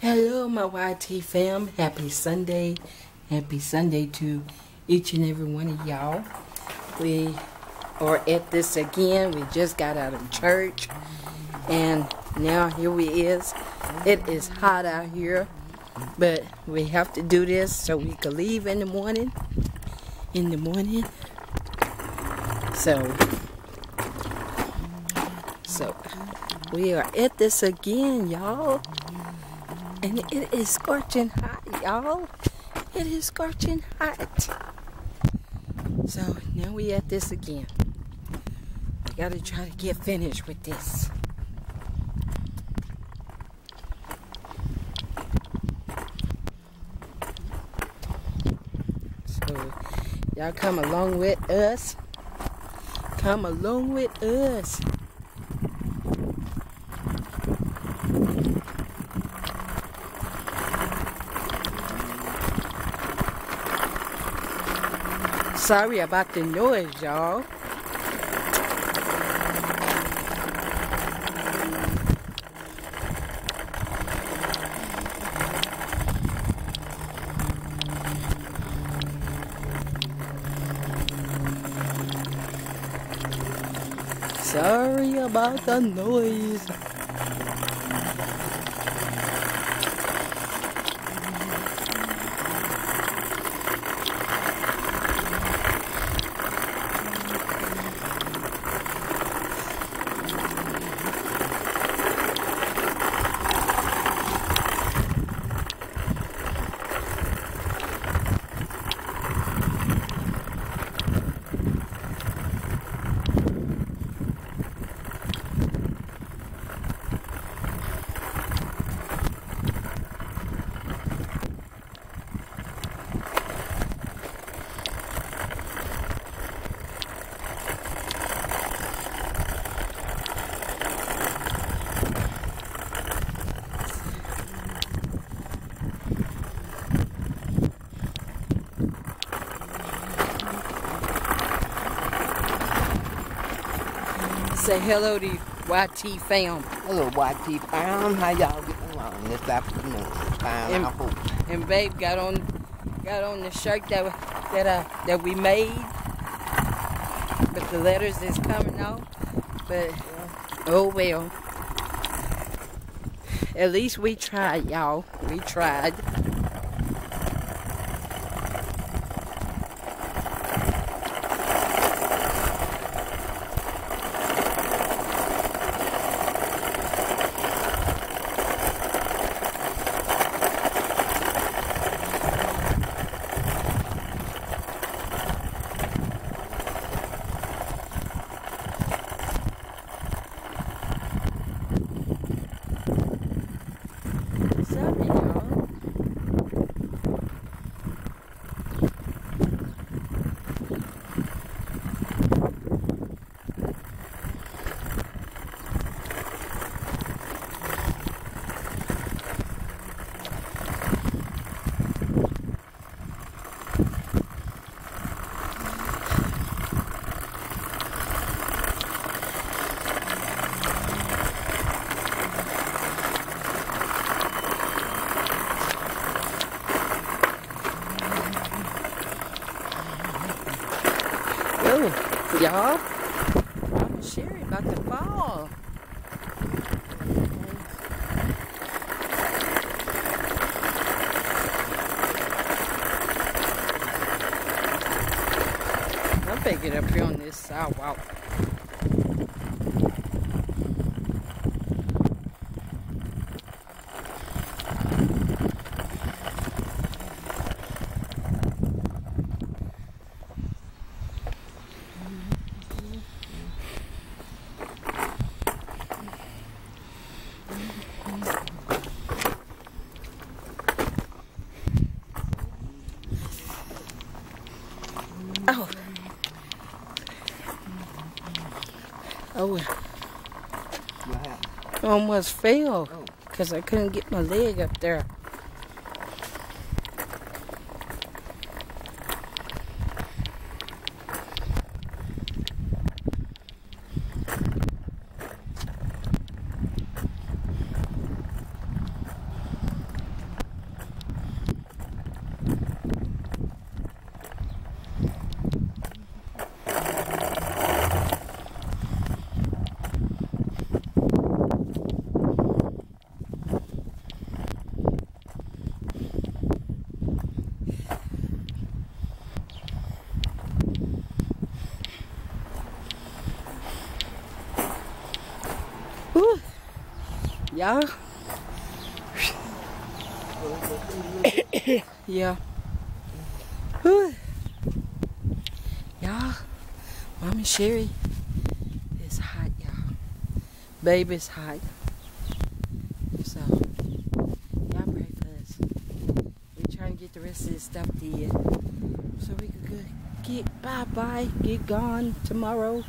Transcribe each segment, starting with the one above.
Hello, my YT fam. Happy Sunday. Happy Sunday to each and every one of y'all. We are at this again. We just got out of church. And now here we is. It is hot out here. But we have to do this so we can leave in the morning. In the morning. So, so we are at this again, y'all. And it is scorching hot, y'all. It is scorching hot. So now we at this again. I gotta try to get finished with this. So y'all come along with us. Come along with us. Sorry about the noise, y'all. Sorry about the noise. Say hello to YT fam. Hello, YT fam. How y'all getting along this afternoon? Fine, And- I hope. And babe got on got on the shirt that that uh, that we made. But the letters is coming off. But oh well. At least we tried, y'all. We tried. Sorry, y'all. Oh, y'all. I'm Cherrie about to fall. I'm picking up here on this sidewalk. Oh. Oh, What happened? I almost fell Oh. because I couldn't get my leg up there. Y'all? yeah. Y'all, Mama Cherrie it's hot, y'all. Baby's hot. So, y'all pray for us. We're trying to get the rest of this stuff did. So we could get bye-bye, get gone tomorrow.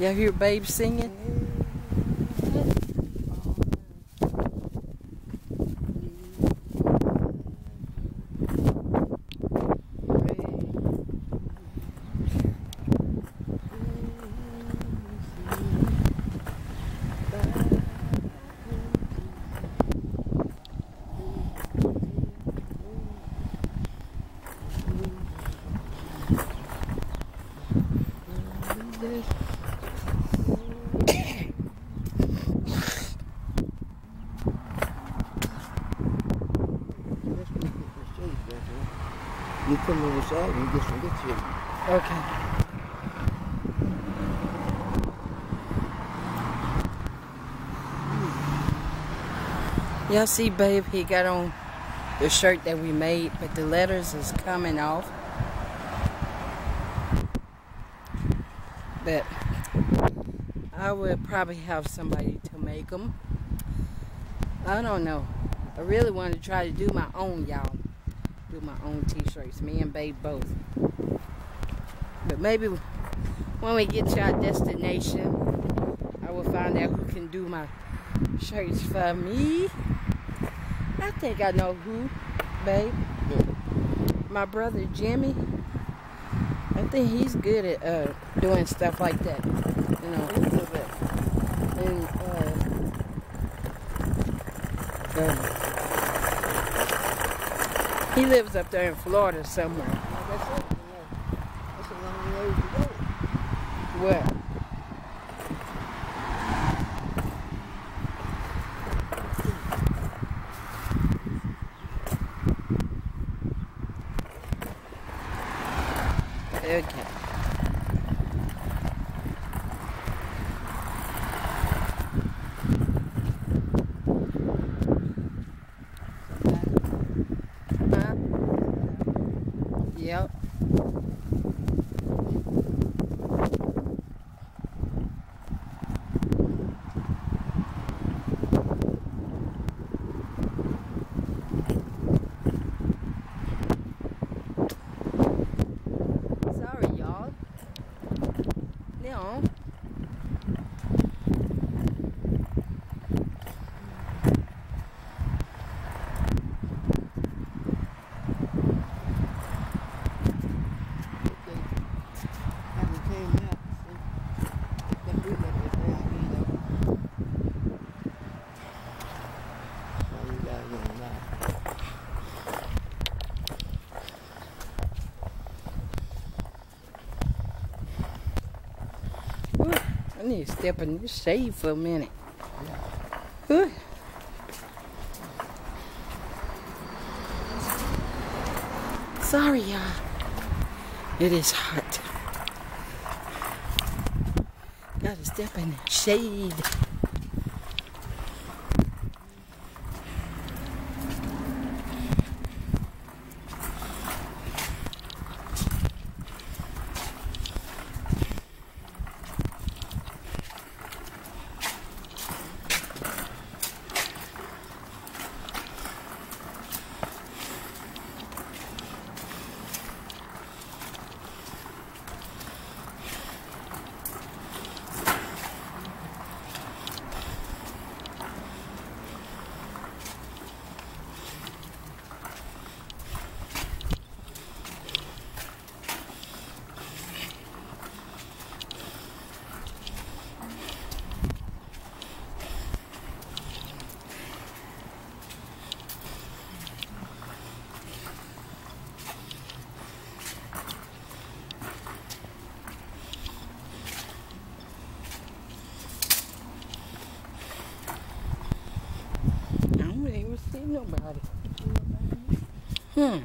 Y'all hear babe singing? You come on the side and get shit. Okay. Y'all see, babe, he got on the shirt that we made, but the letters is coming off. But I would probably have somebody to make them. I don't know. I really want to try to do my own, y'all. Do my own t-shirts. Me and babe both. But maybe when we get to our destination, I will find out who can do my shirts for me. I think I know who, babe. My brother Jimmy. I think he's good at uh, doing stuff like that. You know. And uh, uh, he lives up there in Florida somewhere. Like I said, you know, that's a long way to go. Where? Okay. Huh? Yep. Sorry, y'all. No. Okay. Haven't came out. See? They do let this damn heat up. Now you gotta go now. Whew, I need to step in this shade for a minute. Whew. Sorry, y'all. It is hot. Gotta step in the shade. I don't even see nobody. Hmm.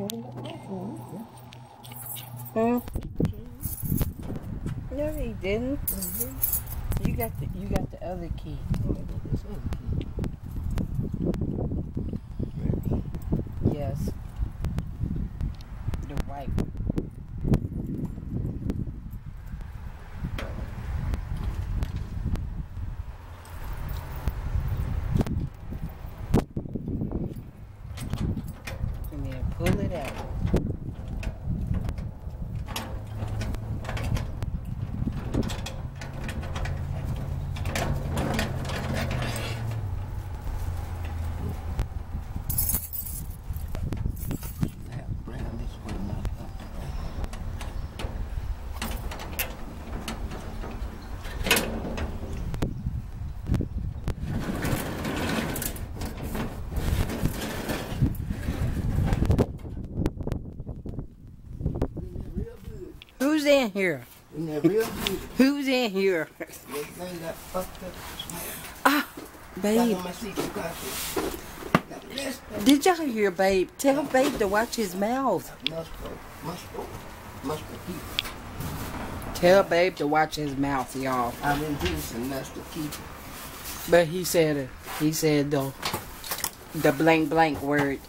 Okay. Okay. Hmm? No, he didn't. You got the you got the other key. Oh, I got this other key. Maybe. Yes. The white. And then pull it out. That brown is what I'm not talking about. Isn't that real good? Who's in here? Isn't that real? Who's in here? That thing got fucked up. Ah, babe. on my seat for coffee. Got this thing. Did y'all hear, babe? Tell babe to watch his mouth. Must go. Must go. Must keep. Tell babe to watch his mouth, y'all. I'm in this and must go keep. But he said it. He said the the blank blank word.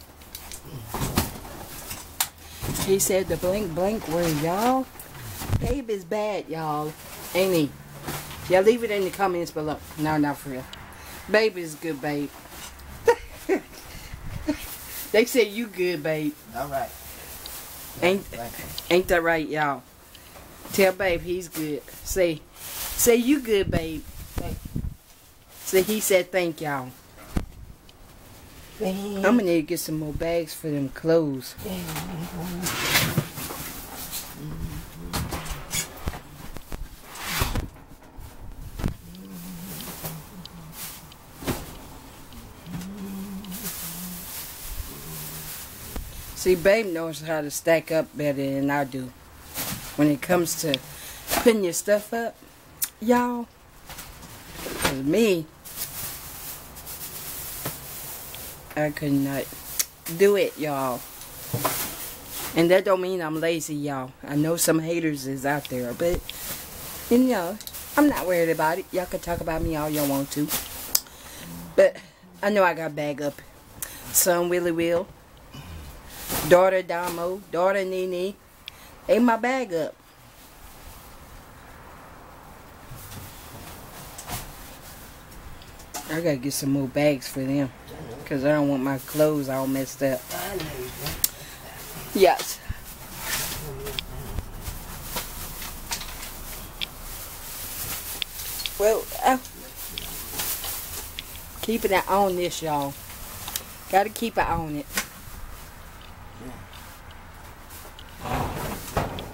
He said the blank blank word, y'all. Babe is bad, y'all. Ain't he? Yeah, leave it in the comments below. No, not for real. Babe is good, babe. they said you good, babe. All right. Ain't ain't that right, y'all? Tell babe he's good. Say say you good, babe. Say he said thank y'all. I'm gonna need to get some more bags for them clothes. See, babe knows how to stack up better than I do. When it comes to putting your stuff up, y'all. me, I could not do it, y'all. And that don't mean I'm lazy, y'all. I know some haters is out there, but you know, I'm not worried about it. Y'all can talk about me all y'all want to. But I know I got bag up. Son Willie Will, daughter Damo, daughter Nene. They my bag up. I gotta get some more bags for them. Cause I don't want my clothes all messed up. Yes. Well, uh, keep it on this, y'all. Gotta keep it on it.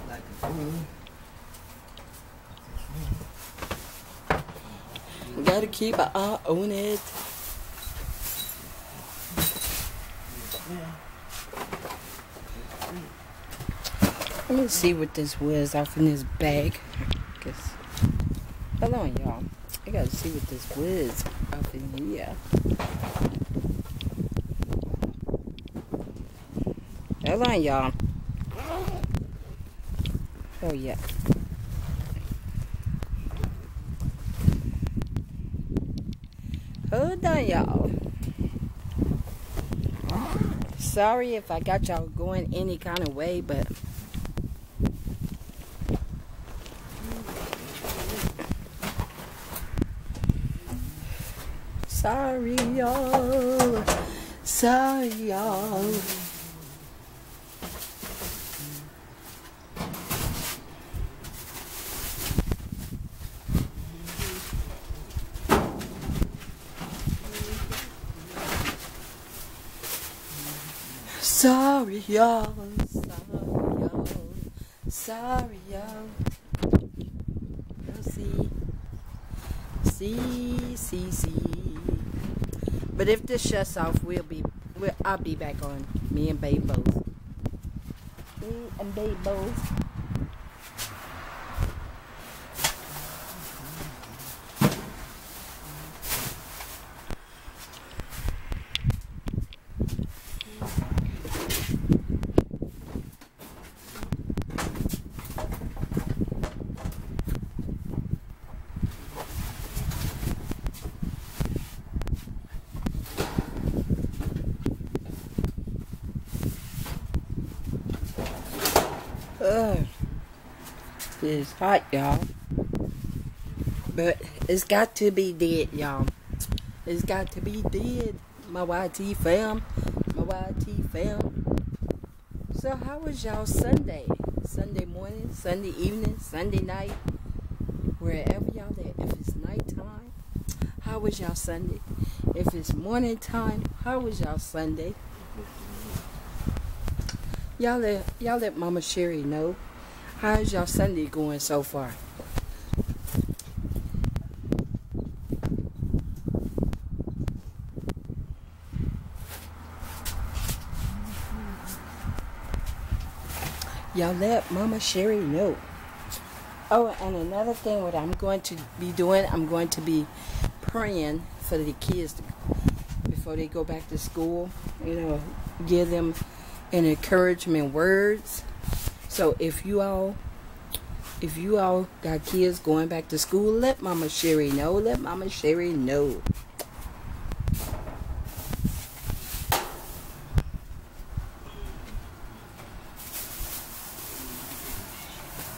Like a fool. Keep an eye on it. Let me see what this was off in this bag. Guess. Hold on, y'all. I gotta see what this was off in here. Hold on, y'all. Oh, yeah. Hold on, y'all. Sorry if I got y'all going any kind of way, but sorry, y'all. Sorry, y'all. Sorry, y'all. Sorry, y'all. Sorry, y'all. See. See, see, see. But if this shuts off, we'll be, we'll, I'll be back on. Me and Babe both. Me and Babe both. It's hot, y'all. But it's got to be dead, y'all. It's got to be dead. My YT fam. My YT fam. So how was y'all Sunday? Sunday morning, Sunday evening, Sunday night? Wherever y'all at. If it's nighttime, how was y'all Sunday? If it's morning time, how was y'all Sunday? Y'all let y'all let Mama Cherrie know. How's y'all Sunday going so far? Y'all let Mama Cherrie know. Oh, and another thing, what I'm going to be doing, I'm going to be praying for the kids to, before they go back to school. You know, give them an encouragement words. So if you all, if you all got kids going back to school, let Mama Cherrie know. Let Mama Cherrie know.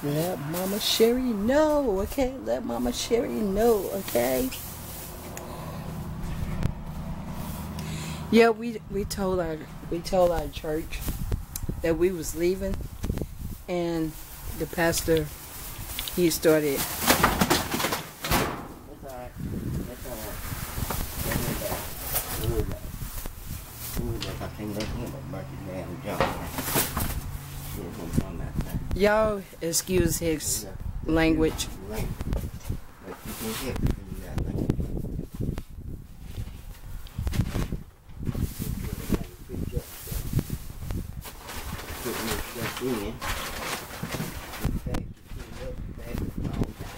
Let Mama Cherrie know, okay? Let Mama Cherrie know, okay? Yeah, we we told our we told our church that we was leaving, and the pastor he started. That's alright. That's alright. Don't worry about it. Don't worry about it. Don't worry about it. I can't let him about your damn job. Shit, don't come out there. Y'all excuse his language. Language. But you can hear it when you got language. Put your stuff in. Get back to put it up, back to all that.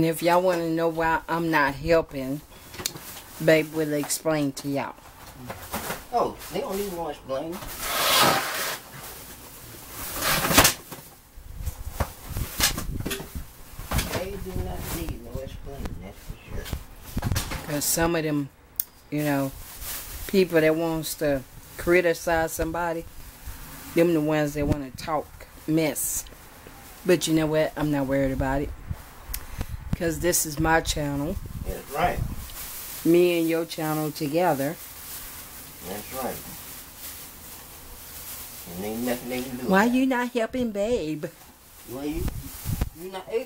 And if y'all want to know why I'm not helping, Babe will explain to y'all. Oh, they don't even want to explain. They do not need no explaining, that's for sure. Because some of them, you know, people that wants to criticize somebody, them the ones that want to talk mess. But you know what? I'm not worried about it. Because this is my channel. That's right. Me and your channel together. That's right. And ain't nothing they can do. Why you not helping Babe? Well, you, you not able